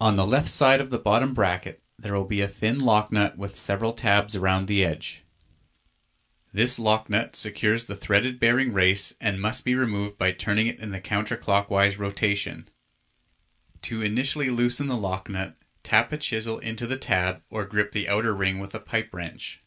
On the left side of the bottom bracket, there will be a thin lock nut with several tabs around the edge. This lock nut secures the threaded bearing race and must be removed by turning it in the counterclockwise rotation. To initially loosen the lock nut, tap a chisel into the tab or grip the outer ring with a pipe wrench.